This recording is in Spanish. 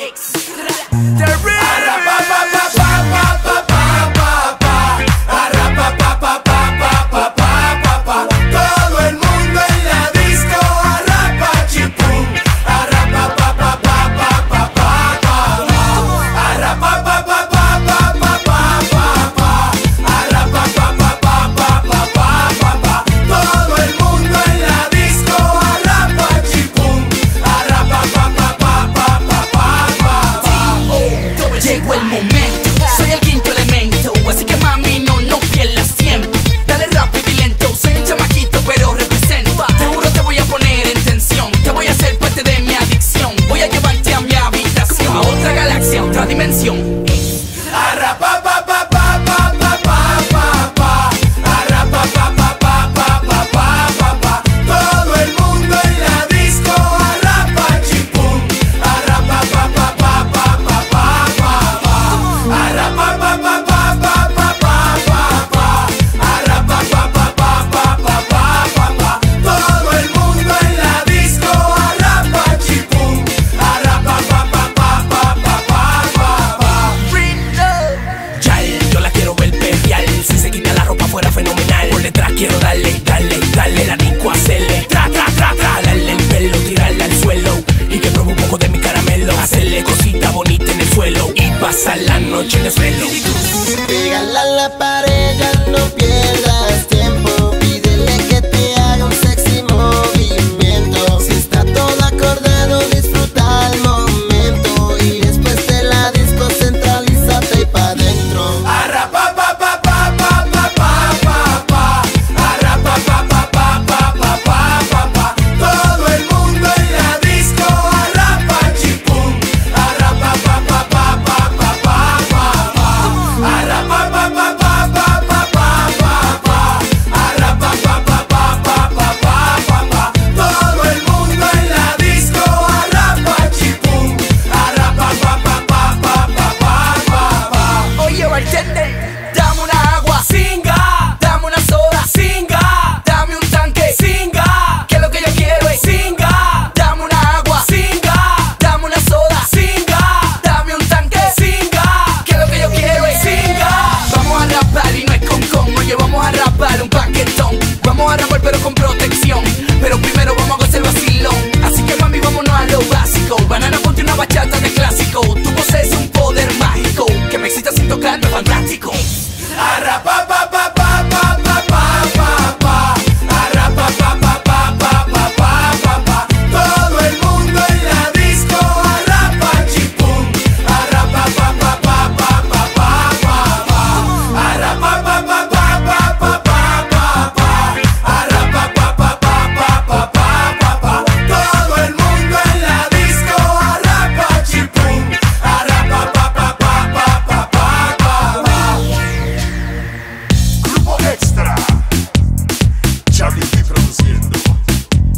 X. llegó el momento. Soy el quinto elemento, así que mami no, no pierdas tiempo. Dale rápido y lento, soy un chamaquito pero represento. Te juro te voy a poner en tensión, te voy a hacer parte de mi adicción. Voy a llevarte a mi habitación, a otra galaxia, otra dimensión. Pasa la noche en el suelo. Pégala a la pared, ya no Fantástico.